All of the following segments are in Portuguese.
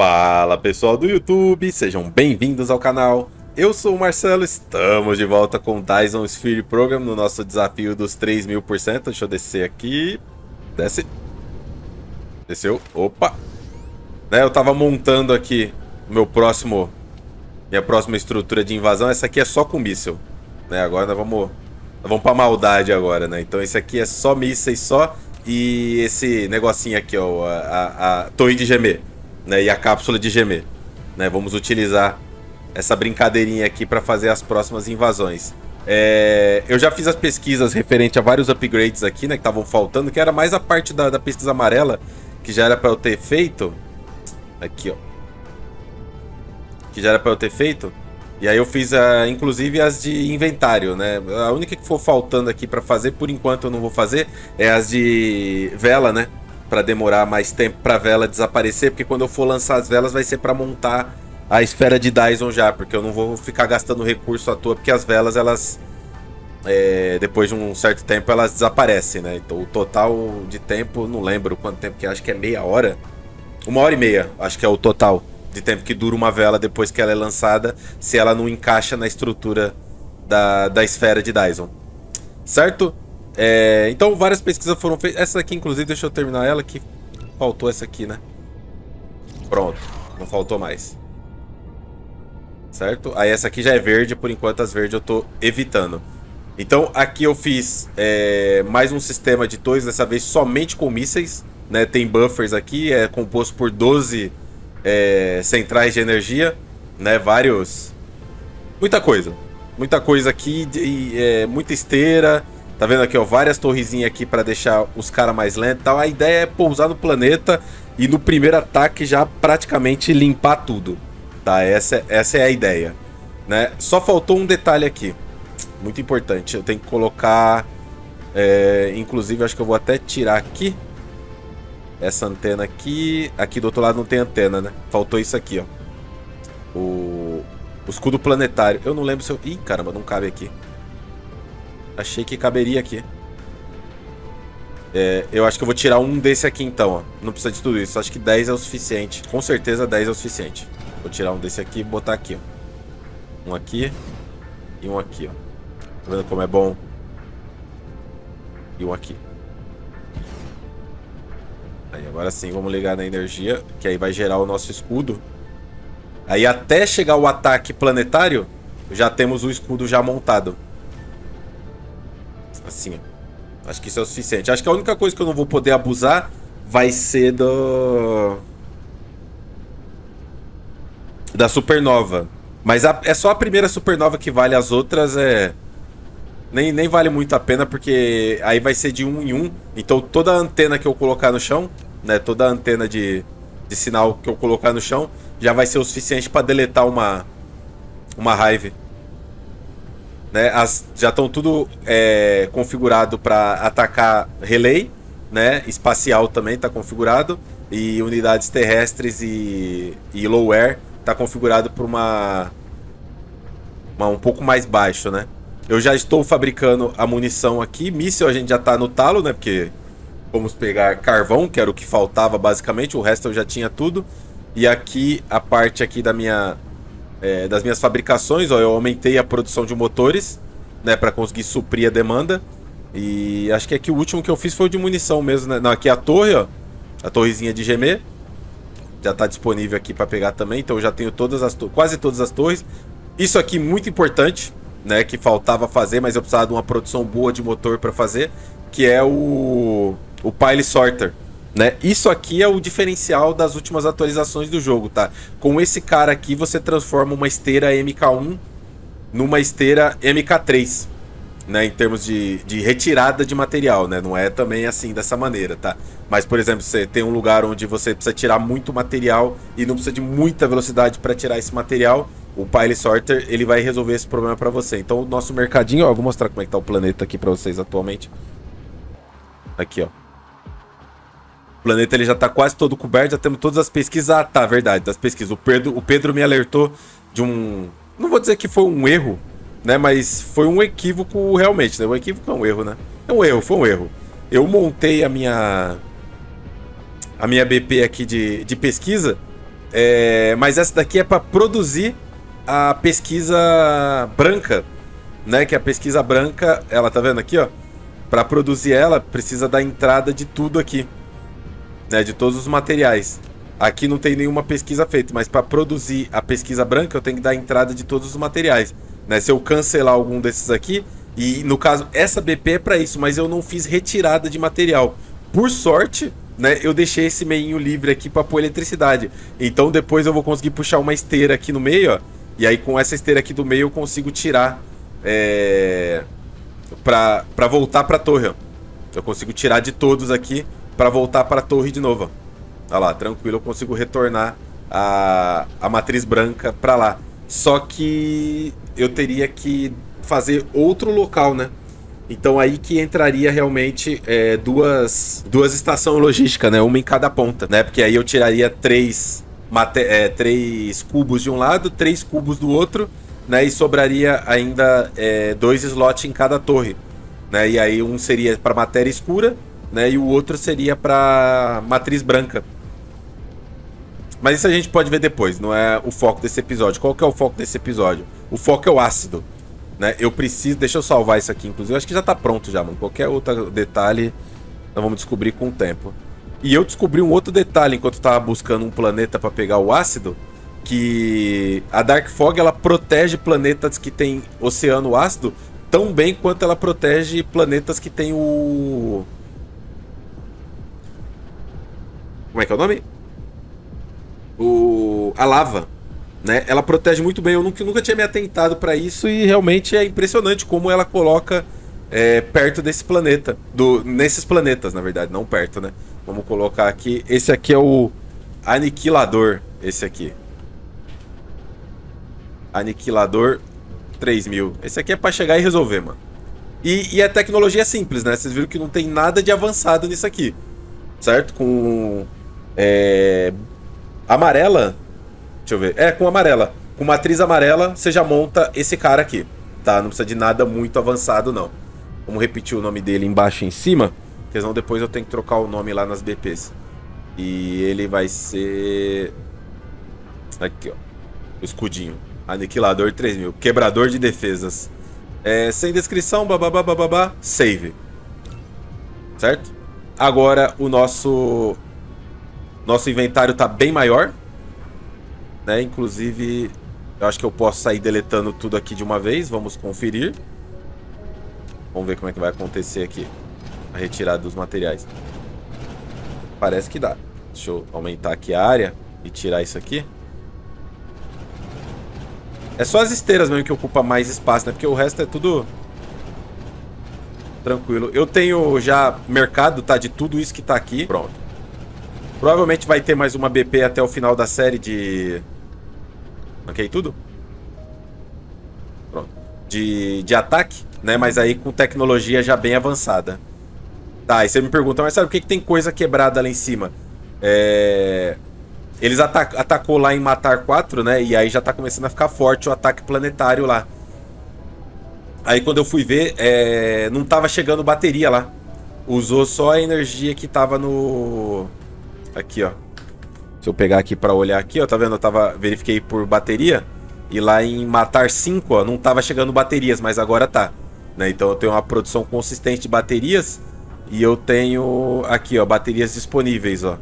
Fala pessoal do YouTube, sejam bem-vindos ao canal. Eu sou o Marcelo, estamos de volta com o Dyson Sphere Program no nosso desafio dos 3 mil por cento. Deixa eu descer aqui. Desce. Desceu. Opa! Né, eu tava montando aqui meu próximo. Minha próxima estrutura de invasão. Essa aqui é só com míssil. Né, agora nós vamos. Nós vamos pra maldade agora, né? Então esse aqui é só mísseis só. E esse negocinho aqui, ó. A, a, a torre de gemer né, e a cápsula de gemer. Né? Vamos utilizar essa brincadeirinha aqui para fazer as próximas invasões. É, eu já fiz as pesquisas referente a vários upgrades aqui, né, que estavam faltando, que era mais a parte da, da pesquisa amarela, que já era para eu ter feito. Aqui, ó. Que já era para eu ter feito. E aí eu fiz, uh, inclusive, as de inventário, né? A única que for faltando aqui para fazer, por enquanto eu não vou fazer, é as de vela, né? Para demorar mais tempo para a vela desaparecer, porque quando eu for lançar as velas vai ser para montar a esfera de Dyson já, porque eu não vou ficar gastando recurso à toa, porque as velas elas é, depois de um certo tempo elas desaparecem, né? Então o total de tempo, não lembro quanto tempo que é, acho que é meia hora, uma hora e meia, acho que é o total de tempo que dura uma vela depois que ela é lançada, se ela não encaixa na estrutura da, da esfera de Dyson. Certo? É, então várias pesquisas foram feitas. Essa aqui, inclusive, deixa eu terminar ela que faltou essa aqui, né? Pronto, não faltou mais. Certo? Aí essa aqui já é verde, por enquanto as verdes eu tô evitando. Então aqui eu fiz é, mais um sistema de torres, dessa vez somente com mísseis. Né? Tem buffers aqui, é composto por 12 é, centrais de energia, né? Vários. Muita coisa. Muita coisa aqui, de, é, muita esteira. Tá vendo aqui, ó, várias torrezinhas aqui para deixar os caras mais lentos tal. A ideia é pousar no planeta e no primeiro ataque já praticamente limpar tudo. Tá, essa, essa é a ideia. Né? Só faltou um detalhe aqui. Muito importante. Eu tenho que colocar... É, inclusive, acho que eu vou até tirar aqui. Essa antena aqui. Aqui do outro lado não tem antena, né? Faltou isso aqui, ó. O, o escudo planetário. Eu não lembro se eu... Ih, caramba, não cabe aqui. Achei que caberia aqui. É, eu acho que eu vou tirar um desse aqui então, ó. Não precisa de tudo isso. Acho que 10 é o suficiente. Com certeza 10 é o suficiente. Vou tirar um desse aqui e botar aqui, ó. Um aqui e um aqui, ó. Tá vendo como é bom? E um aqui. Aí, agora sim, vamos ligar na energia, que aí vai gerar o nosso escudo. Aí até chegar o ataque planetário, já temos o escudo já montado. Assim. Acho que isso é o suficiente. Acho que a única coisa que eu não vou poder abusar vai ser do... Da supernova. Mas a... é só a primeira supernova que vale. As outras é... Nem, nem vale muito a pena, porque aí vai ser de um em um. Então toda a antena que eu colocar no chão, né? Toda a antena de, de sinal que eu colocar no chão, já vai ser o suficiente para deletar uma, uma raiva. Né? As, já estão tudo é, configurado para atacar relay, né? Espacial também está configurado e unidades terrestres e, e low air está configurado para uma, uma um pouco mais baixo, né? Eu já estou fabricando a munição aqui. Míssil a gente já está no talo, né? Porque vamos pegar carvão, que era o que faltava basicamente. O resto eu já tinha tudo. E aqui a parte aqui da minha é, das minhas fabricações, ó, eu aumentei a produção de motores, né, para conseguir suprir a demanda. E acho que aqui o último que eu fiz foi o de munição mesmo, né? Não, aqui é a torre, ó, a torrezinha de gemer. Já está disponível aqui para pegar também, então eu já tenho todas as quase todas as torres. Isso aqui muito importante, né, que faltava fazer, mas eu precisava de uma produção boa de motor para fazer, que é o o Pile Sorter. Né? Isso aqui é o diferencial das últimas atualizações do jogo, tá? Com esse cara aqui você transforma uma esteira MK1 numa esteira MK3, né? Em termos de, de retirada de material, né? Não é também assim dessa maneira, tá? Mas, por exemplo, você tem um lugar onde você precisa tirar muito material e não precisa de muita velocidade para tirar esse material, o Pile Sorter ele vai resolver esse problema para você. Então, o nosso mercadinho, ó, vou mostrar como é que tá o planeta aqui para vocês atualmente. Aqui, ó. O planeta ele já está quase todo coberto, já temos todas as pesquisas. Ah, tá, verdade, das pesquisas. O Pedro, o Pedro me alertou de um. Não vou dizer que foi um erro, né? Mas foi um equívoco realmente, né? Um equívoco é um erro, né? É um erro, foi um erro. Eu montei a minha. A minha BP aqui de, de pesquisa É, mas essa daqui é para produzir a pesquisa branca, né? Que a pesquisa branca, ela tá vendo aqui, ó? Para produzir ela, precisa da entrada de tudo aqui, né? De todos os materiais. Aqui não tem nenhuma pesquisa feita, mas para produzir a pesquisa branca, eu tenho que dar entrada de todos os materiais. Né? Se eu cancelar algum desses aqui, e no caso, essa BP é para isso, mas eu não fiz retirada de material. Por sorte, né, eu deixei esse meinho livre aqui para pôr eletricidade. Então depois eu vou conseguir puxar uma esteira aqui no meio, ó. E aí com essa esteira aqui do meio eu consigo tirar é, para voltar para a torre. Ó. Eu consigo tirar de todos aqui para voltar para a torre de novo. Olha lá, tranquilo, eu consigo retornar a, a matriz branca para lá. Só que eu teria que fazer outro local, né? Então aí que entraria realmente é, duas, duas estações logísticas, né? Uma em cada ponta, né? Porque aí eu tiraria três, é, três cubos de um lado, três cubos do outro, né? E sobraria ainda é, dois slots em cada torre, né? E aí um seria para matéria escura, né? E o outro seria para matriz branca. Mas isso a gente pode ver depois, não é o foco desse episódio. Qual que é o foco desse episódio? O foco é o ácido. Né? Eu preciso. Deixa eu salvar isso aqui, inclusive. Eu acho que já tá pronto já, mano. Qualquer outro detalhe nós vamos descobrir com o tempo. E eu descobri um outro detalhe enquanto eu tava buscando um planeta para pegar o ácido. Que a Dark Fog ela protege planetas que tem oceano ácido tão bem quanto ela protege planetas que tem o. Como é que é o nome? o, a lava. Né? Ela protege muito bem. Eu nunca, nunca tinha me atentado para isso e realmente é impressionante como ela coloca é, perto desse planeta. Do, nesses planetas, na verdade, não perto, né? Vamos colocar aqui. Esse aqui é o Aniquilador. Esse aqui. Aniquilador 3000. Esse aqui é para chegar e resolver, mano. E, e a tecnologia é simples, né? Vocês viram que não tem nada de avançado nisso aqui. Certo? Com é, amarela. Deixa eu ver. É, com amarela. Com matriz amarela, você já monta esse cara aqui. Tá? Não precisa de nada muito avançado, não. Vamos repetir o nome dele embaixo e em cima. Porque senão depois eu tenho que trocar o nome lá nas BPs. E ele vai ser. Aqui, ó. O escudinho. Aniquilador 3000. Quebrador de defesas. É, sem descrição, bababá, bababá. Save. Certo? Agora o nosso nosso inventário tá bem maior. Né? Inclusive, eu acho que eu posso sair deletando tudo aqui de uma vez. Vamos conferir. Vamos ver como é que vai acontecer aqui. A retirada dos materiais. Parece que dá. Deixa eu aumentar aqui a área e tirar isso aqui. É só as esteiras mesmo que ocupa mais espaço, né? Porque o resto é tudo tranquilo. Eu tenho já mercado, tá? De tudo isso que tá aqui. Pronto. Provavelmente vai ter mais uma BP até o final da série de... Ok, tudo? Pronto. De, de ataque, né? Mas aí com tecnologia já bem avançada. Tá, e você me pergunta, mas sabe por que, que tem coisa quebrada lá em cima? É... Eles atac atacou lá em Matar 4, né? E aí já tá começando a ficar forte o ataque planetário lá. Aí quando eu fui ver, é... não tava chegando bateria lá. Usou só a energia que tava no Aqui, ó. Se eu pegar aqui para olhar aqui, ó, tá vendo? Eu tava verifiquei por bateria e lá em matar 5, ó, não tava chegando baterias, mas agora tá, né? Então eu tenho uma produção consistente de baterias e eu tenho aqui, ó, baterias disponíveis, ó.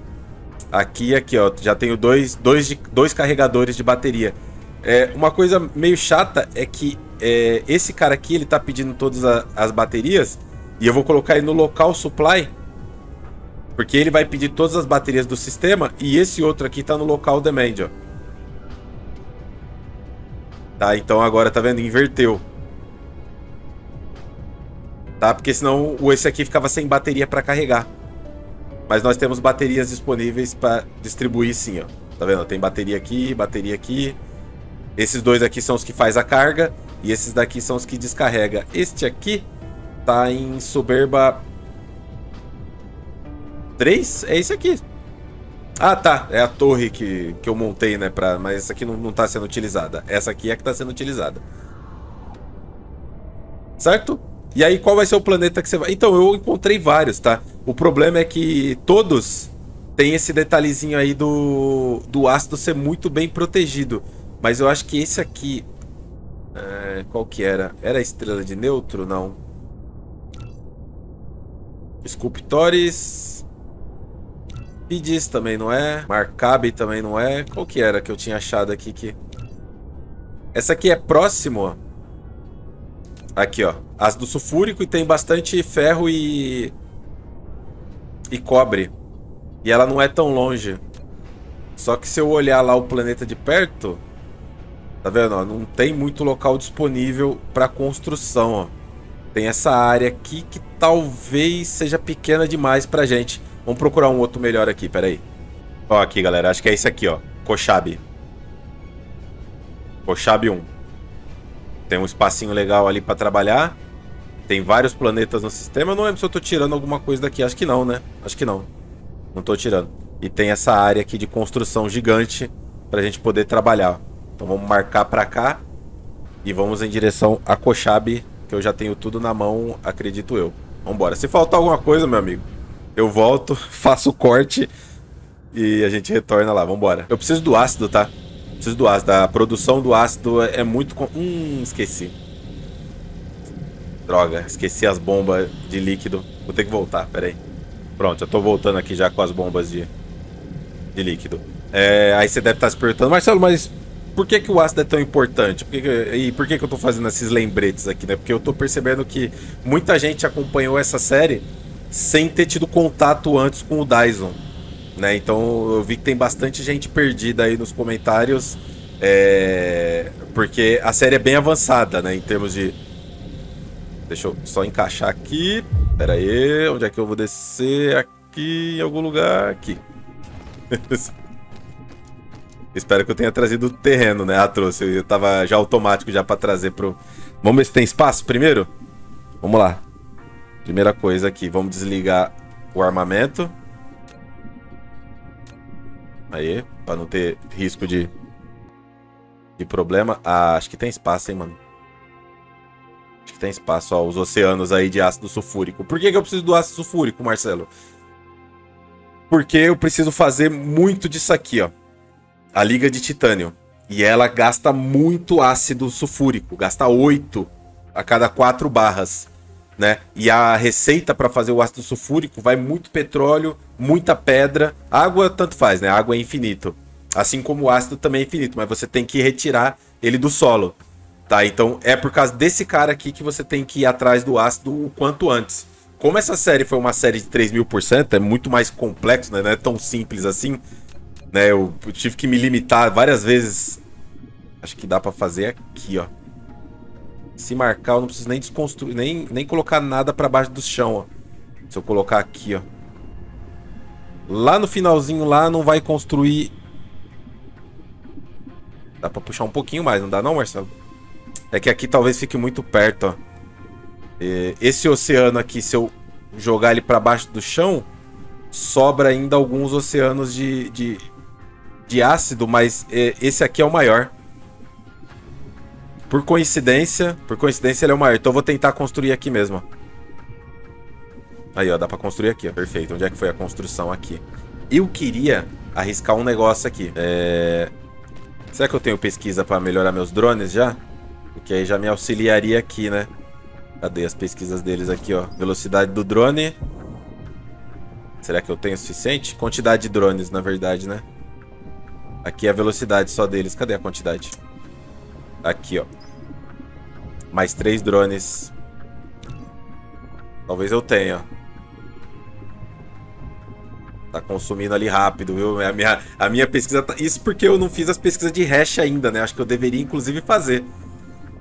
Aqui aqui, ó, já tenho dois, dois, dois carregadores de bateria. É, uma coisa meio chata é que é, esse cara aqui, ele tá pedindo todas a, as baterias e eu vou colocar ele no local supply porque ele vai pedir todas as baterias do sistema e esse outro aqui tá no local demand, ó. Tá, então agora tá vendo? Inverteu. Tá, porque senão esse aqui ficava sem bateria para carregar. Mas nós temos baterias disponíveis para distribuir sim, ó. Tá vendo? Tem bateria aqui, bateria aqui. Esses dois aqui são os que faz a carga e esses daqui são os que descarrega. Este aqui tá em soberba 3 é esse aqui. Ah, tá. É a torre que, que eu montei, né? Pra, mas essa aqui não, não tá sendo utilizada. Essa aqui é que tá sendo utilizada. Certo? E aí, qual vai ser o planeta que você vai... Então, eu encontrei vários, tá? O problema é que todos tem esse detalhezinho aí do, do ácido ser muito bem protegido. Mas eu acho que esse aqui... É, qual que era? Era a estrela de neutro? Não. Sculptores... Pidis também não é. Marcabe também não é. Qual que era que eu tinha achado aqui que... Essa aqui é próximo. Aqui, ó. Ácido sulfúrico e tem bastante ferro e... E cobre. E ela não é tão longe. Só que se eu olhar lá o planeta de perto, tá vendo? Ó, não tem muito local disponível para construção. Ó. Tem essa área aqui que talvez seja pequena demais pra gente. Vamos procurar um outro melhor aqui, peraí. Ó, aqui, galera. Acho que é esse aqui, ó. Kochabi. Kochabi 1. Tem um espacinho legal ali para trabalhar. Tem vários planetas no sistema. Eu não lembro se eu tô tirando alguma coisa daqui. Acho que não, né? Acho que não. Não tô tirando. E tem essa área aqui de construção gigante pra gente poder trabalhar. Então vamos marcar pra cá. E vamos em direção a Kochabi, que eu já tenho tudo na mão, acredito eu. Vambora. Se faltar alguma coisa, meu amigo, eu volto, faço o corte e a gente retorna lá. Vambora. Eu preciso do ácido, tá? Preciso do ácido. A produção do ácido é muito... Hum, esqueci. Droga, esqueci as bombas de líquido. Vou ter que voltar, peraí. Pronto, eu tô voltando aqui já com as bombas de, de líquido. É, aí você deve estar se perguntando, Marcelo, mas por que, que o ácido é tão importante? Por que que, e por que, que eu tô fazendo esses lembretes aqui, né? Porque eu tô percebendo que muita gente acompanhou essa série sem ter tido contato antes com o Dyson. Né? Então eu vi que tem bastante gente perdida aí nos comentários. É... Porque a série é bem avançada, né? Em termos de. Deixa eu só encaixar aqui. Pera aí, onde é que eu vou descer? Aqui em algum lugar. Aqui. Espero que eu tenha trazido o terreno, né? Ah, trouxe. Eu tava já automático já pra trazer pro... Vamos ver se tem espaço primeiro? Vamos lá. Primeira coisa aqui, vamos desligar o armamento. Aí, pra não ter risco de, de problema. Ah, acho que tem espaço, hein, mano que tem espaço, ó, os oceanos aí de ácido sulfúrico. Por que, que eu preciso do ácido sulfúrico, Marcelo? Porque eu preciso fazer muito disso aqui, ó. A liga de titânio. E ela gasta muito ácido sulfúrico, gasta 8 a cada 4 barras, né? E a receita para fazer o ácido sulfúrico vai muito petróleo, muita pedra, água tanto faz, né? Água é infinito. Assim como o ácido também é infinito, mas você tem que retirar ele do solo. Tá, então é por causa desse cara aqui que você tem que ir atrás do ácido o quanto antes. Como essa série foi uma série de 3 mil por cento, é muito mais complexo, né? Não é tão simples assim. Né? Eu, tive que me limitar várias vezes. Acho que dá pra fazer aqui, ó. Se marcar, eu não preciso nem desconstruir, nem, nem colocar nada pra baixo do chão, ó. Se eu colocar aqui, ó. Lá no finalzinho lá não vai construir... Dá pra puxar um pouquinho mais, não dá não, Marcelo? É que aqui talvez fique muito perto, ó. Esse oceano aqui, se eu jogar ele para baixo do chão, sobra ainda alguns oceanos de, de, de ácido, mas esse aqui é o maior. Por coincidência, por coincidência ele é o maior. Então eu vou tentar construir aqui mesmo. Aí, ó, dá pra construir aqui, ó. Perfeito. Onde é que foi a construção aqui? Eu queria arriscar um negócio aqui. É... Será que eu tenho pesquisa para melhorar meus drones já? Porque aí já me auxiliaria aqui, né? Cadê as pesquisas deles aqui, ó? Velocidade do drone. Será que eu tenho o suficiente? Quantidade de drones, na verdade, né? Aqui é a velocidade só deles. Cadê a quantidade? Aqui, ó. Mais três drones. Talvez eu tenha, Tá consumindo ali rápido, viu? A minha, a minha pesquisa... Tá... Isso porque eu não fiz as pesquisas de hash ainda, né? Acho que eu deveria, inclusive, fazer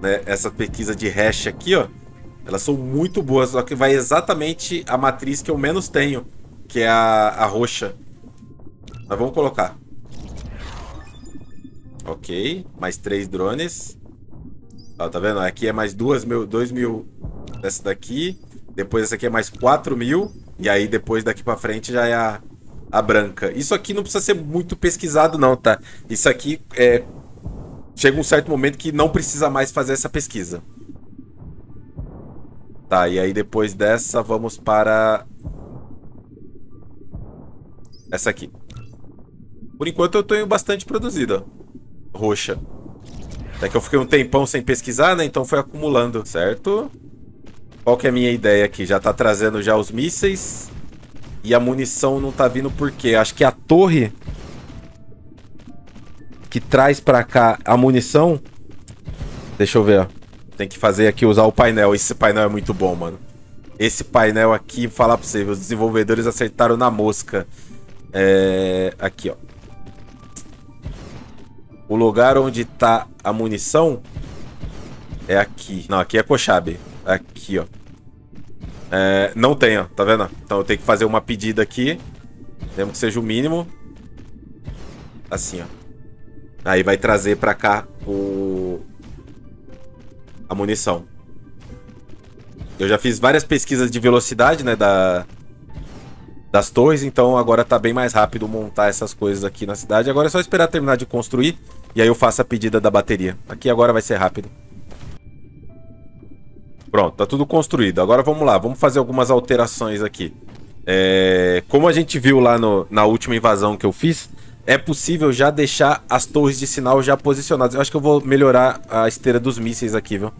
né, essa pesquisa de hash aqui, ó, elas são muito boas, só que vai exatamente a matriz que eu menos tenho, que é a, a roxa. Mas vamos colocar. Ok, mais três drones. Ó, tá vendo? Aqui é mais duas mil, dois mil dessa daqui. Depois essa aqui é mais quatro mil. E aí depois daqui pra frente já é a, a branca. Isso aqui não precisa ser muito pesquisado não, tá? Isso aqui é chega um certo momento que não precisa mais fazer essa pesquisa. Tá, e aí depois dessa vamos para... Essa aqui. Por enquanto eu tenho bastante produzida. Roxa. Até que eu fiquei um tempão sem pesquisar, né? Então foi acumulando, certo? Qual que é a minha ideia aqui? Já tá trazendo já os mísseis. E a munição não tá vindo por quê? Acho que a torre que traz pra cá a munição... Deixa eu ver, ó. Tem que fazer aqui, usar o painel. Esse painel é muito bom, mano. Esse painel aqui, falar pra você, os desenvolvedores acertaram na mosca. É... Aqui, ó. O lugar onde tá a munição é aqui. Não, aqui é Kochabe. Aqui, ó. É... Não tem, ó. Tá vendo? Então eu tenho que fazer uma pedida aqui. Mesmo que seja o mínimo. Assim, ó. Aí vai trazer pra cá o... A munição. Eu já fiz várias pesquisas de velocidade, né, da, das torres, então agora tá bem mais rápido montar essas coisas aqui na cidade. Agora é só esperar terminar de construir e aí eu faço a pedida da bateria. Aqui agora vai ser rápido. Pronto, tá tudo construído. Agora vamos lá, vamos fazer algumas alterações aqui. É... Como a gente viu lá no, na última invasão que eu fiz, é possível já deixar as torres de sinal já posicionadas. Eu acho que eu vou melhorar a esteira dos mísseis aqui, viu?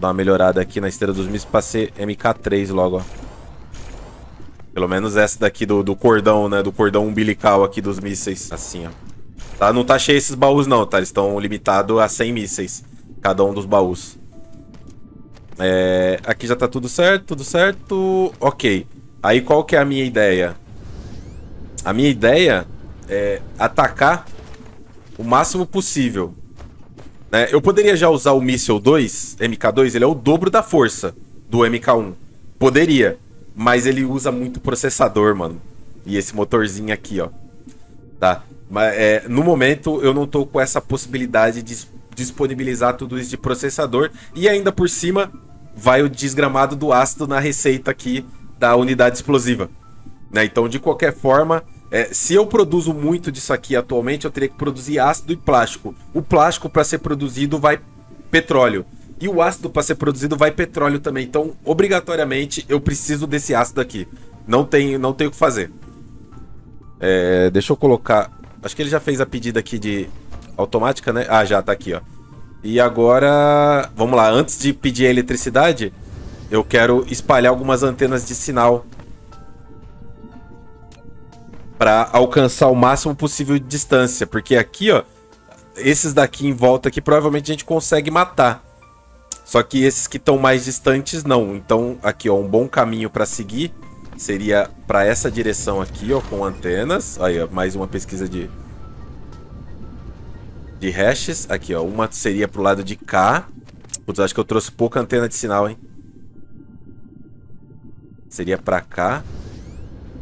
dar uma melhorada aqui na esteira dos mísseis pra ser MK3 logo, ó. Pelo menos essa daqui do, do cordão, né? Do cordão umbilical aqui dos mísseis. Assim, ó. Tá, não tá cheio esses baús não, tá? Eles estão limitados a 100 mísseis. Cada um dos baús. É, aqui já tá tudo certo, tudo certo. Ok. Aí qual que é a minha ideia? A minha ideia é atacar o máximo possível. Né? Eu poderia já usar o Missile 2, MK2, ele é o dobro da força do MK1. Poderia, mas ele usa muito processador, mano. E esse motorzinho aqui, ó. Tá? Mas é, no momento eu não tô com essa possibilidade de disponibilizar tudo isso de processador. E ainda por cima vai o desgramado do ácido na receita aqui da unidade explosiva. Né? Então, de qualquer forma, é, se eu produzo muito disso aqui atualmente, eu teria que produzir ácido e plástico. O plástico, para ser produzido, vai petróleo. E o ácido, para ser produzido, vai petróleo também. Então, obrigatoriamente, eu preciso desse ácido aqui. Não tem, não o que fazer. É, deixa eu colocar... Acho que ele já fez a pedida aqui de automática, né? Ah, já, tá aqui, ó. E agora... Vamos lá, antes de pedir a eletricidade, eu quero espalhar algumas antenas de sinal para alcançar o máximo possível de distância, porque aqui, ó, esses daqui em volta aqui provavelmente a gente consegue matar. Só que esses que estão mais distantes não. Então, aqui, ó, um bom caminho para seguir seria para essa direção aqui, ó, com antenas. Aí, ó, mais uma pesquisa de de hashes. Aqui, ó, uma seria pro lado de cá. Putz, acho que eu trouxe pouca antena de sinal, hein? Seria para cá.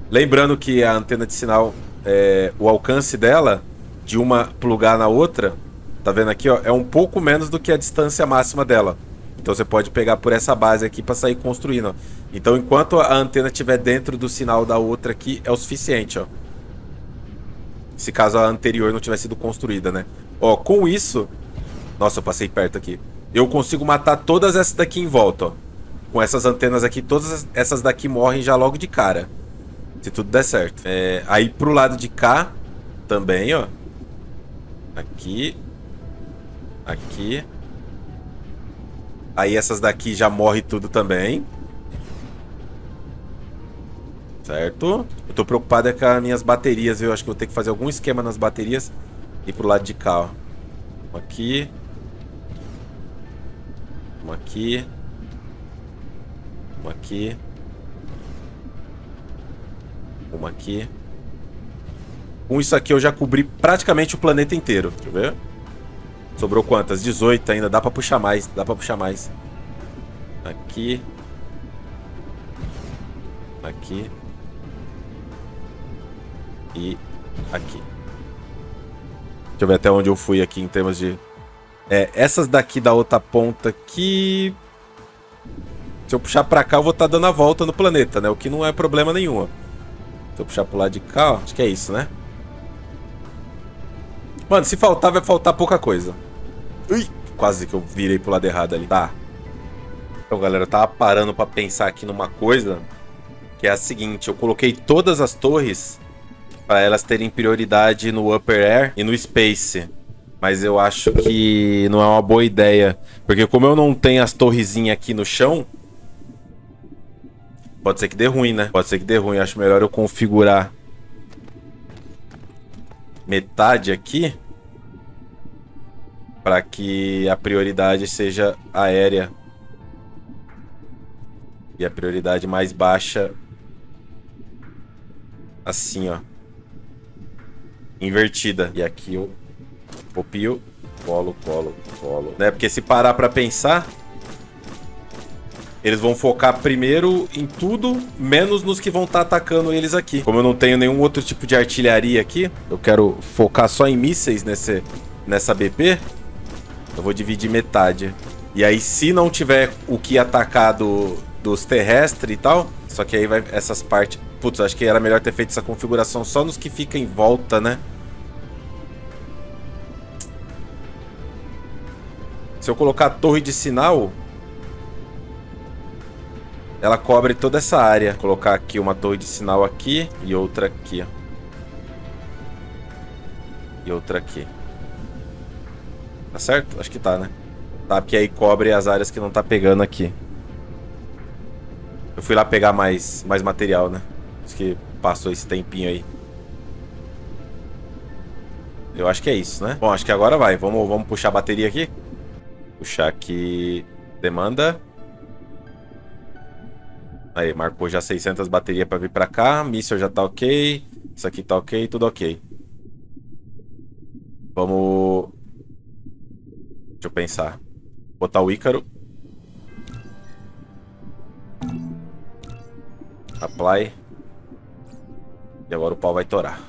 Lembrando que a antena de sinal, é, o alcance dela, de uma plugar na outra, tá vendo aqui, ó, é um pouco menos do que a distância máxima dela. Então você pode pegar por essa base aqui para sair construindo. Ó. Então enquanto a antena estiver dentro do sinal da outra aqui, é o suficiente, ó. Se caso a anterior não tivesse sido construída, né? Ó, com isso... Nossa, eu passei perto aqui. Eu consigo matar todas essas daqui em volta, ó. Com essas antenas aqui, todas essas daqui morrem já logo de cara. Se tudo der certo. É, aí pro lado de cá também, ó. Aqui. Aqui. Aí essas daqui já morre tudo também. Certo? Eu tô preocupado é com as minhas baterias, viu? Acho que vou ter que fazer algum esquema nas baterias. E pro lado de cá, ó. Aqui. Um aqui. Um aqui. Uma aqui. Com isso aqui eu já cobri praticamente o planeta inteiro. Deixa eu ver. Sobrou quantas? 18 ainda. Dá pra puxar mais. Dá pra puxar mais. Aqui. Aqui. E aqui. Deixa eu ver até onde eu fui aqui em termos de... É, essas daqui da outra ponta aqui... Se eu puxar pra cá, eu vou estar tá dando a volta no planeta, né? O que não é problema nenhum, ó. Se eu puxar pro lado de cá, ó, acho que é isso, né? Mano, se faltar, vai faltar pouca coisa. Ui, quase que eu virei pro lado errado ali. Tá. Então, galera, eu tava parando pra pensar aqui numa coisa. Que é a seguinte, eu coloquei todas as torres Pra elas terem prioridade no Upper Air e no Space. Mas eu acho que não é uma boa ideia. Porque como eu não tenho as torrezinhas aqui no chão... Pode ser que dê ruim, né? Pode ser que dê ruim. Acho melhor eu configurar metade aqui para que a prioridade seja aérea e a prioridade mais baixa assim, ó. Invertida. E aqui eu copio, colo, colo, colo. Né? Porque se parar para pensar, eles vão focar primeiro em tudo, menos nos que vão estar tá atacando eles aqui. Como eu não tenho nenhum outro tipo de artilharia aqui, eu quero focar só em mísseis nesse, nessa BP, eu vou dividir metade. E aí, se não tiver o que atacar do, dos terrestres e tal, só que aí vai essas partes... Putz, acho que era melhor ter feito essa configuração só nos que fica em volta, né? Se eu colocar torre de sinal, ela cobre toda essa área. Vou colocar aqui uma torre de sinal aqui e outra aqui. E outra aqui. Tá certo? Acho que tá, né? Tá, porque aí cobre as áreas que não tá pegando aqui. Eu fui lá pegar mais, mais material, né? Acho que passou esse tempinho aí. Eu acho que é isso, né? Bom, acho que agora vai. Vamos, vamos puxar a bateria aqui. Puxar aqui... Demanda. Aí, marcou já 600 baterias pra vir pra cá. Míssil já tá ok. Isso aqui tá ok, tudo ok. Vamos... Deixa eu pensar. Botar o Ícaro. Apply. E agora o pau vai torar.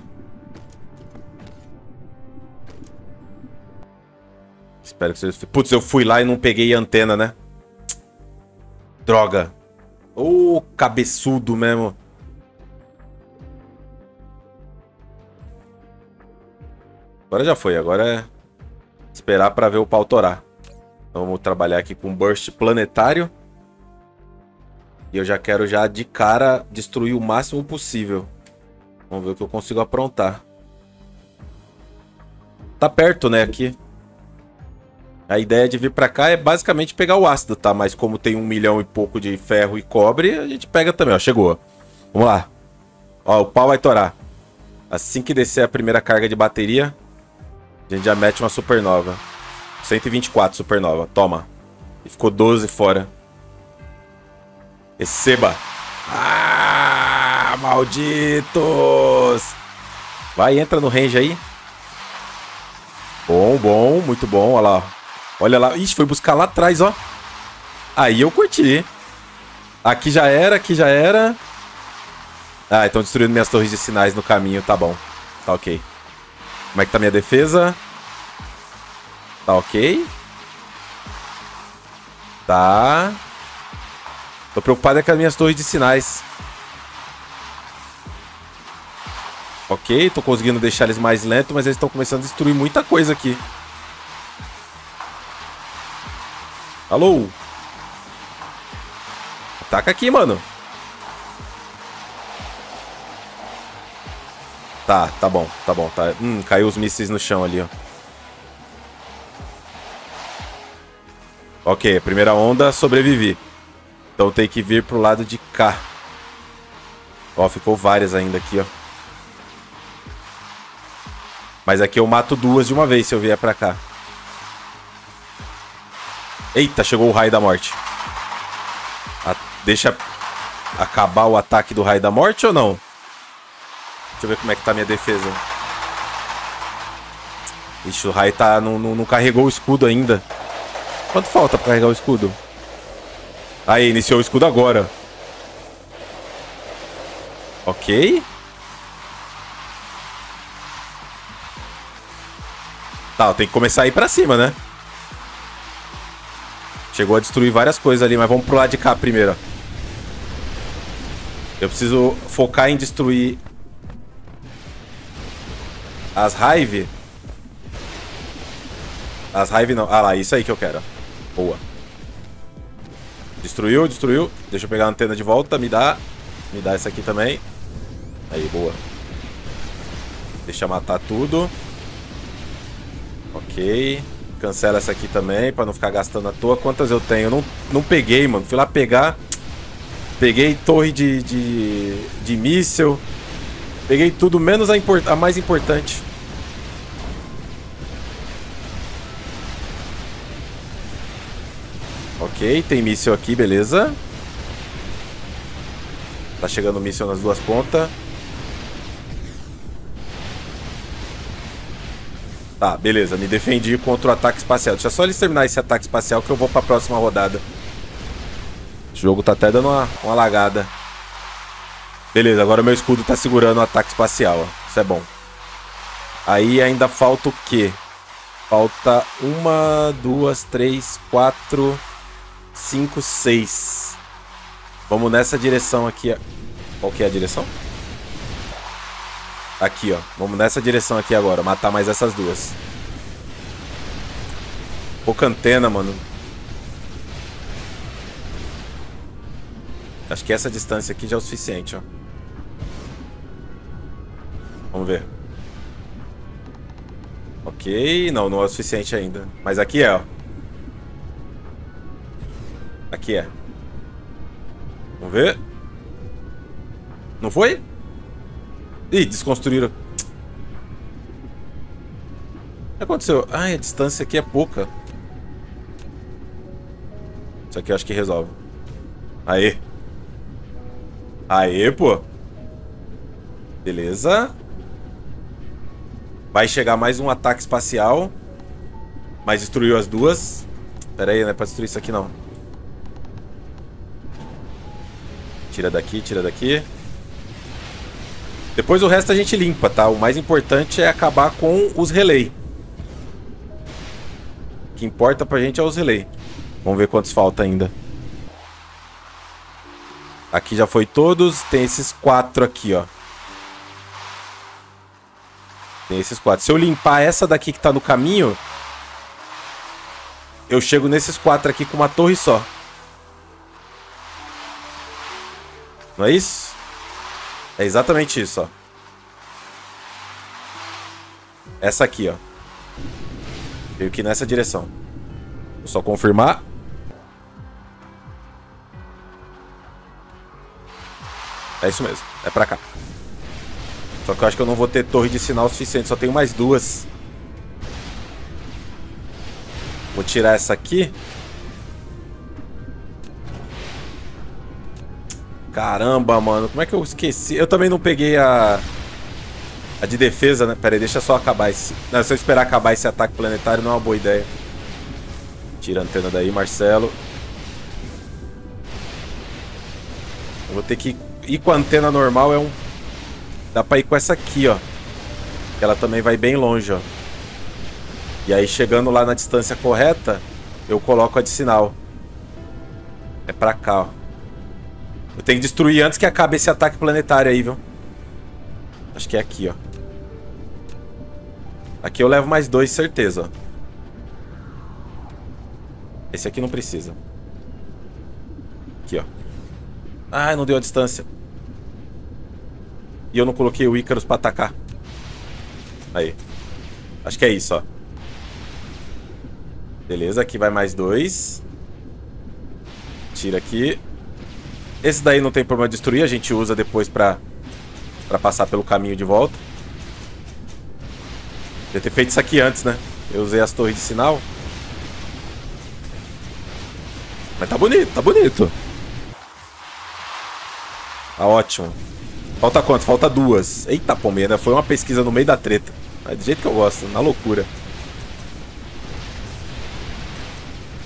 Espero que vocês... Putz, eu fui lá e não peguei antena, né? Droga. Ô, oh, cabeçudo mesmo. Agora já foi, agora é esperar para ver o pau torar. Então, vamos trabalhar aqui com burst planetário. E eu já quero já de cara destruir o máximo possível. Vamos ver o que eu consigo aprontar. Tá perto, né, aqui. A ideia de vir pra cá é basicamente pegar o ácido, tá? Mas como tem um milhão e pouco de ferro e cobre, a gente pega também, ó. Chegou. Vamos lá. Ó, o pau vai torar. Assim que descer a primeira carga de bateria, a gente já mete uma supernova. 124 supernova. Toma. E ficou 12 fora. Receba. Ah, malditos. Vai, entra no range aí. Bom, bom, muito bom. Olha lá, Olha lá. Ixi, foi buscar lá atrás, ó. Aí eu curti. Aqui já era, aqui já era. Ah, estão destruindo minhas torres de sinais no caminho. Tá bom. Tá ok. Como é que tá minha defesa? Tá ok. Tá. Tô preocupado é com as minhas torres de sinais. Ok, tô conseguindo deixar eles mais lentos, mas eles estão começando a destruir muita coisa aqui. Alô? Ataca aqui, mano. Tá, tá bom, tá bom. Tá. Hum, caiu os mísseis no chão ali, ó. Ok, primeira onda sobrevivi. Então tem que vir pro lado de cá. Ó, ficou várias ainda aqui, ó. Mas aqui eu mato duas de uma vez se eu vier pra cá. Eita, chegou o raio da morte. A... Deixa acabar o ataque do raio da morte ou não? Deixa eu ver como é que tá a minha defesa. Ixi, o raio tá... Não, não, não carregou o escudo ainda. Quanto falta pra carregar o escudo? Aí, iniciou o escudo agora. Ok. Tá, tem que começar a ir pra cima, né? Chegou a destruir várias coisas ali, mas vamos pro lado de cá primeiro. Eu preciso focar em destruir as Hive. As Hive não. Ah lá, isso aí que eu quero. Boa. Destruiu, destruiu. Deixa eu pegar a antena de volta. Me dá. Me dá essa aqui também. Aí, boa. Deixa matar tudo. Ok. Cancela essa aqui também, pra não ficar gastando à toa. Quantas eu tenho? Não, não peguei, mano. Fui lá pegar. Peguei torre de, de, de míssel. Peguei tudo, menos a, a mais importante. Ok, tem míssil aqui, beleza. Tá chegando míssil nas duas pontas. Tá, beleza. Me defendi contra o ataque espacial. Deixa só eles terminar esse ataque espacial que eu vou pra próxima rodada. O jogo tá até dando uma, uma lagada. Beleza, agora meu escudo tá segurando o ataque espacial. Ó. Isso é bom. Aí ainda falta o quê? Falta uma, duas, três, quatro, cinco, seis. Vamos nessa direção aqui. Qual que é a direção? Aqui, ó. Vamos nessa direção aqui agora. Matar mais essas duas. Pouca antena, mano. Acho que essa distância aqui já é o suficiente, ó. Vamos ver. Ok. Não, não é o suficiente ainda. Mas aqui é, ó. Aqui é. Vamos ver. Não foi? Ih, desconstruíram. O que aconteceu? Ai, a distância aqui é pouca. Isso aqui eu acho que resolve. Aê. Aê, pô. Beleza. Vai chegar mais um ataque espacial. Mas destruiu as duas. Pera aí, não é pra destruir isso aqui não. Tira daqui, tira daqui. Depois o resto a gente limpa, tá? O mais importante é acabar com os relay. O que importa pra gente é os relay. Vamos ver quantos falta ainda. Aqui já foi todos. Tem esses quatro aqui, ó. Tem esses quatro. Se eu limpar essa daqui que tá no caminho... Eu chego nesses quatro aqui com uma torre só. Não é isso? É exatamente isso, ó. Essa aqui, ó. Veio aqui nessa direção. Vou só confirmar. É isso mesmo. É pra cá. Só que eu acho que eu não vou ter torre de sinal suficiente. Só tenho mais duas. Vou tirar essa aqui. Caramba, mano. Como é que eu esqueci? Eu também não peguei a... A de defesa, né? Pera aí, deixa só acabar esse... Não, se eu esperar acabar esse ataque planetário não é uma boa ideia. Tira a antena daí, Marcelo. Eu vou ter que ir com a antena normal, é um... Dá pra ir com essa aqui, ó. Que ela também vai bem longe, ó. E aí, chegando lá na distância correta, eu coloco a de sinal. É pra cá, ó. Eu tenho que destruir antes que acabe esse ataque planetário aí, viu? Acho que é aqui, ó. Aqui eu levo mais dois, certeza. Esse aqui não precisa. Aqui, ó. Ah, não deu a distância. E eu não coloquei o Ícaros pra atacar. Aí. Acho que é isso, ó. Beleza, aqui vai mais dois. Tira aqui. Esse daí não tem problema de destruir, a gente usa depois pra, pra passar pelo caminho de volta. Devia ter feito isso aqui antes, né? Eu usei as torres de sinal. Mas tá bonito, tá bonito. Tá ótimo. Falta quanto? Falta duas. Eita, Palmeira, foi uma pesquisa no meio da treta. Mas do jeito que eu gosto, na loucura.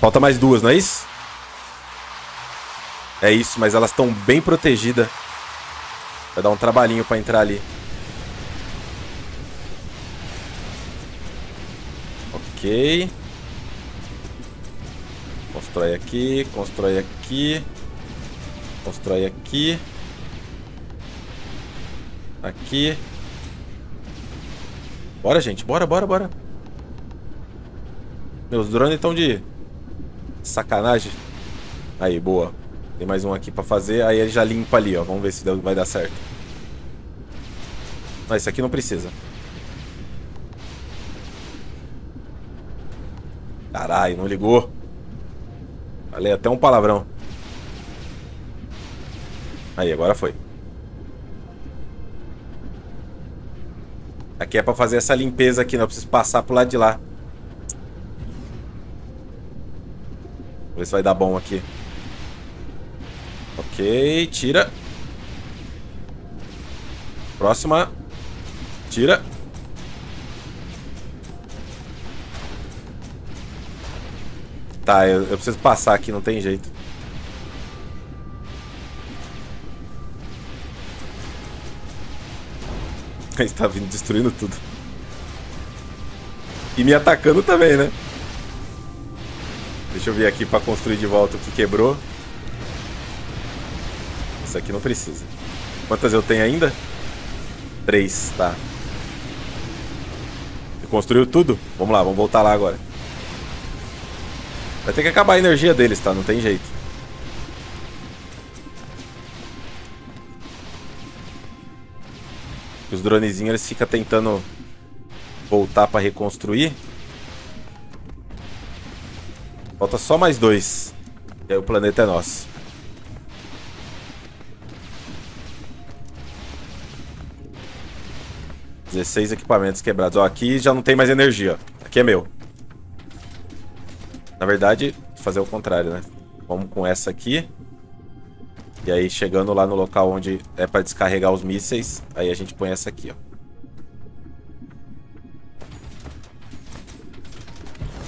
Falta mais duas, não é isso? É isso, mas elas estão bem protegidas. Vai dar um trabalhinho pra entrar ali. Ok. Constrói aqui, constrói aqui. Constrói aqui. Aqui. Bora, gente. Bora, bora, bora. Meus drones estão de sacanagem. Aí, boa. Tem mais um aqui pra fazer, aí ele já limpa ali, ó. Vamos ver se vai dar certo. Mas esse aqui não precisa. Caralho, não ligou. Falei até um palavrão. Aí, agora foi. Aqui é pra fazer essa limpeza aqui, não. Eu preciso passar pro lado de lá. Vamos ver se vai dar bom aqui. Ok, tira. Próxima. Tira. Tá, eu, eu preciso passar aqui, não tem jeito. Ele tá vindo destruindo tudo. E me atacando também, né? Deixa eu ver aqui pra construir de volta o que quebrou. Isso aqui não precisa. Quantas eu tenho ainda? Três, tá. Você construiu tudo? Vamos lá, vamos voltar lá agora. Vai ter que acabar a energia deles, tá? Não tem jeito. Os dronezinhos eles ficam tentando voltar para reconstruir. Falta só mais dois. E aí o planeta é nosso. Dezesseis equipamentos quebrados. Ó, aqui já não tem mais energia. Aqui é meu. Na verdade, fazer o contrário, né? Vamos com essa aqui. E aí, chegando lá no local onde é para descarregar os mísseis, aí a gente põe essa aqui, ó.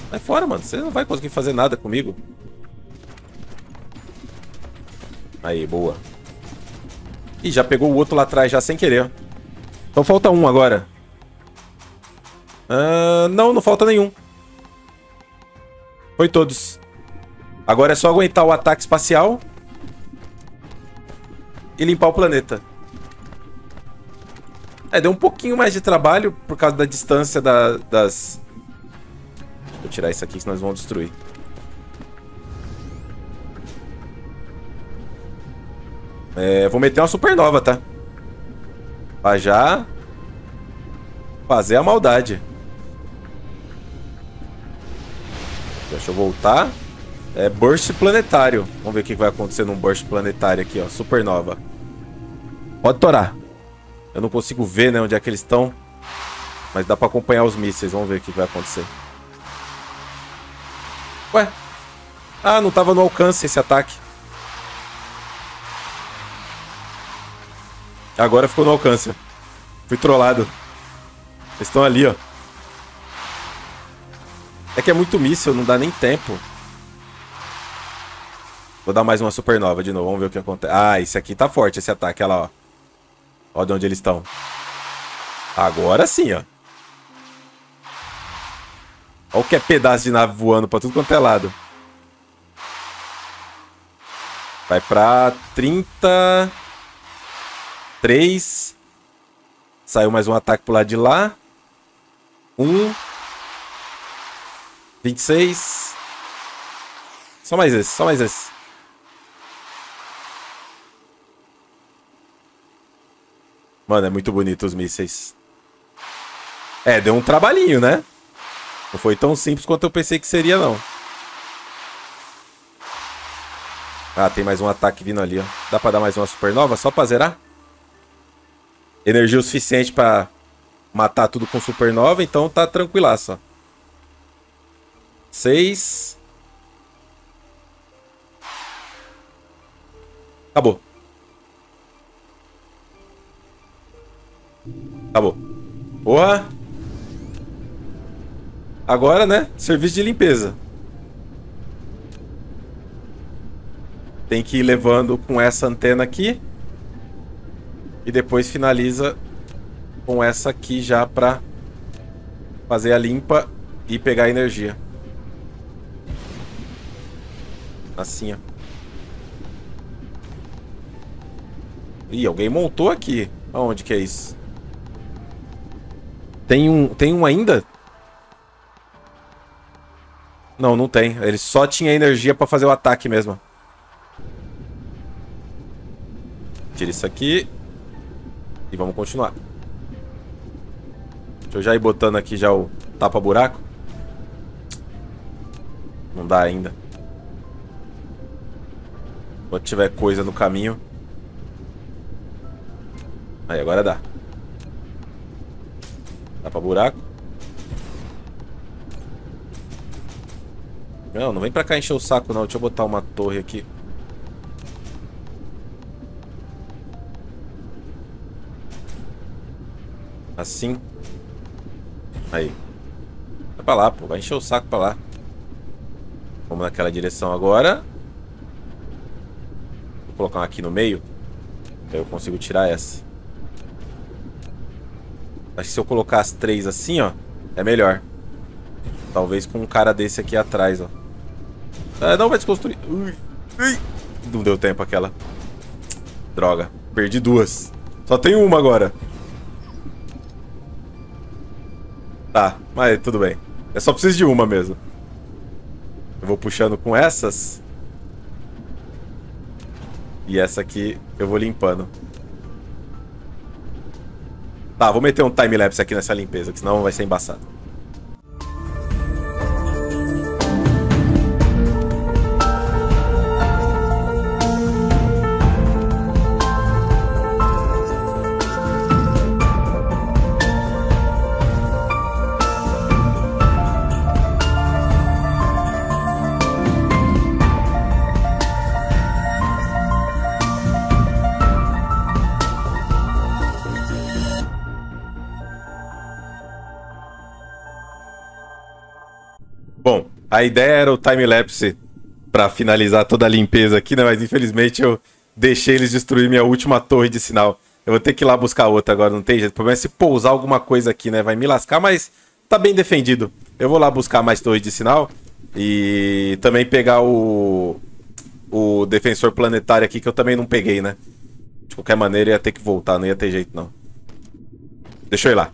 Vai fora, mano. Você não vai conseguir fazer nada comigo. Aí, boa. Ih, já pegou o outro lá atrás, já sem querer. Então falta um agora. Uh, não, não falta nenhum. Foi todos. Agora é só aguentar o ataque espacial. E limpar o planeta. É, deu um pouquinho mais de trabalho por causa da distância da, das... Vou tirar isso aqui, senão eles vão destruir. É, vou meter uma supernova, tá? Pra já... Fazer a maldade. Deixa eu voltar. É burst planetário. Vamos ver o que vai acontecer num burst planetário aqui, ó. Supernova. Pode torar. Eu não consigo ver, né, onde é que eles estão. Mas dá pra acompanhar os mísseis. Vamos ver o que vai acontecer. Ué? Ah, não tava no alcance esse ataque. Agora ficou no alcance. Fui trollado. Eles estão ali, ó. É que é muito míssil, não dá nem tempo. Vou dar mais uma supernova de novo, vamos ver o que acontece. Ah, esse aqui tá forte, esse ataque, olha lá, ó. Olha de onde eles estão. Agora sim, ó. Olha o que é pedaço de nave voando pra tudo quanto é lado. Vai pra 33. Saiu mais um ataque pro lado de lá. Um. 26. Só mais esse, só mais esse. Mano, é muito bonito os mísseis. É, deu um trabalhinho, né? Não foi tão simples quanto eu pensei que seria, não. Ah, tem mais um ataque vindo ali, ó. Dá pra dar mais uma supernova só pra zerar? Energia o suficiente pra matar tudo com supernova, então tá tranquilaço, ó. Seis. Acabou. Acabou. Porra. Agora, né? Serviço de limpeza. Tem que ir levando com essa antena aqui. E depois finaliza com essa aqui já pra fazer a limpa e pegar a energia. Assim, ó. Ih, alguém montou aqui. Aonde que é isso? Tem um, tem um ainda? Não, não tem. Ele só tinha energia pra fazer o ataque mesmo. Tira isso aqui. E vamos continuar. Deixa eu já ir botando aqui já o tapa-buraco. Não dá ainda. Quando tiver coisa no caminho. Aí, agora dá. Pra buraco. Não, não vem pra cá encher o saco não. Deixa eu botar uma torre aqui. Assim. Aí. Vai pra lá, pô. Vai encher o saco pra lá. Vamos naquela direção agora. Vou colocar uma aqui no meio. Aí eu consigo tirar essa. Acho que se eu colocar as três assim, ó, é melhor. Talvez com um cara desse aqui atrás, ó. Ah, não vai desconstruir. Ui, ui. Não deu tempo aquela. Droga. Perdi duas. Só tem uma agora. Tá, mas tudo bem. É só preciso de uma mesmo. Eu vou puxando com essas. E essa aqui eu vou limpando. Tá, vou meter um time-lapse aqui nessa limpeza, que senão vai ser embaçado. A ideia era o time-lapse pra finalizar toda a limpeza aqui, né? Mas infelizmente eu deixei eles destruir minha última torre de sinal. Eu vou ter que ir lá buscar outra agora, não tem jeito. O problema é se pousar alguma coisa aqui, né? Vai me lascar, mas tá bem defendido. Eu vou lá buscar mais torres de sinal e também pegar o o defensor planetário aqui que eu também não peguei, né? De qualquer maneira ia ter que voltar, não ia ter jeito não. Deixa eu ir lá.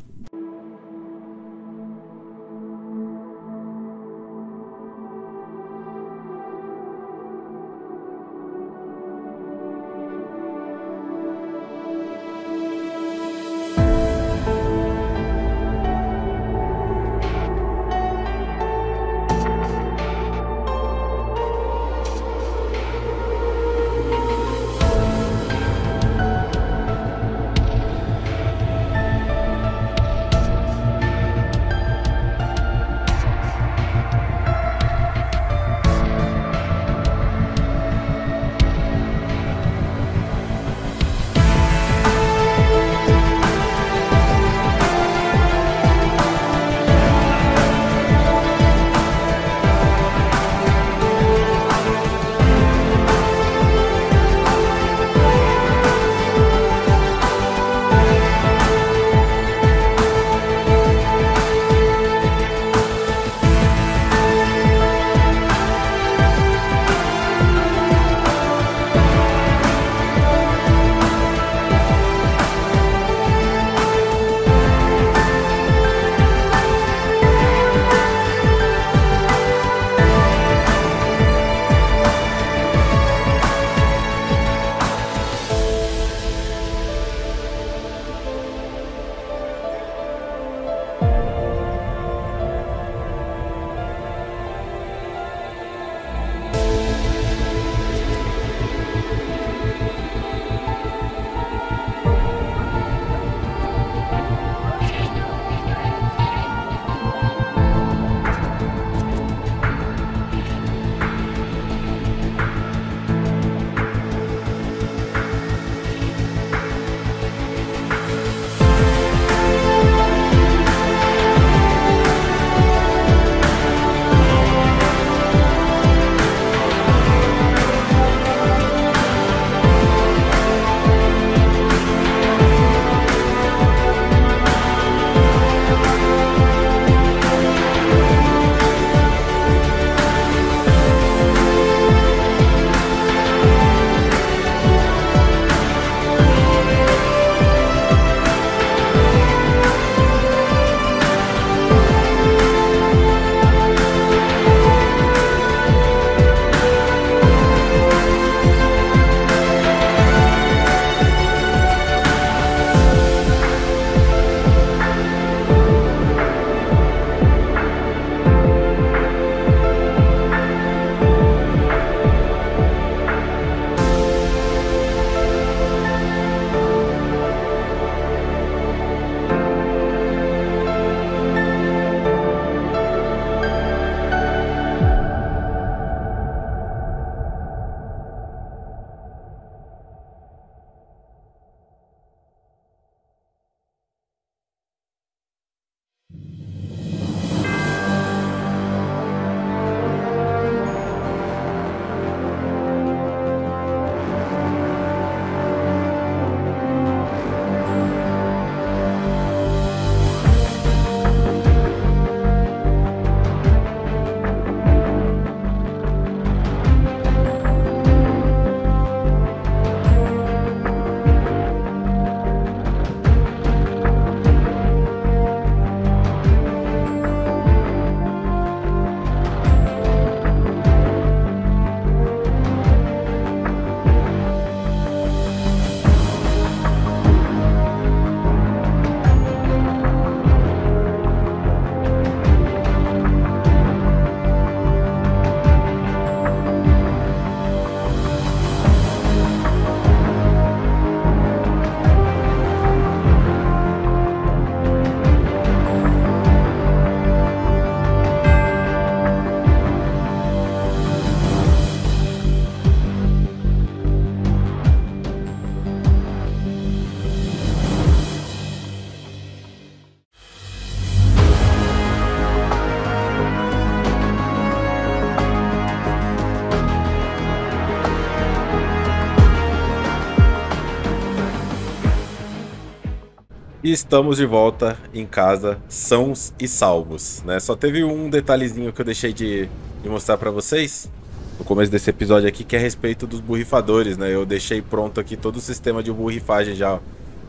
E estamos de volta em casa, sãos e salvos, né? Só teve um detalhezinho que eu deixei de, de mostrar para vocês no começo desse episódio aqui, que é a respeito dos borrifadores, né? Eu deixei pronto aqui todo o sistema de borrifagem já.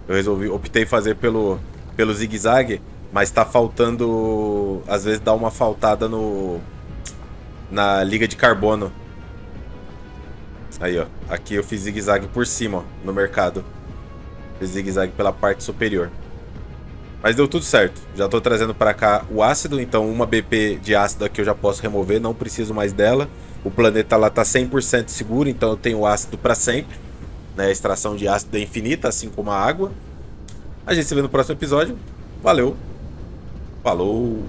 Eu resolvi, optei fazer pelo, pelo zigue-zague, mas tá faltando, às vezes dá uma faltada no na liga de carbono. Aí, ó. Aqui eu fiz zigue-zague por cima, ó, no mercado. Fiz zigue-zague pela parte superior. Mas deu tudo certo. Já estou trazendo para cá o ácido, então uma BP de ácido aqui eu já posso remover, não preciso mais dela. O planeta lá está 100% seguro, então eu tenho ácido para sempre. Né? A extração de ácido é infinita, assim como a água. A gente se vê no próximo episódio. Valeu. Falou.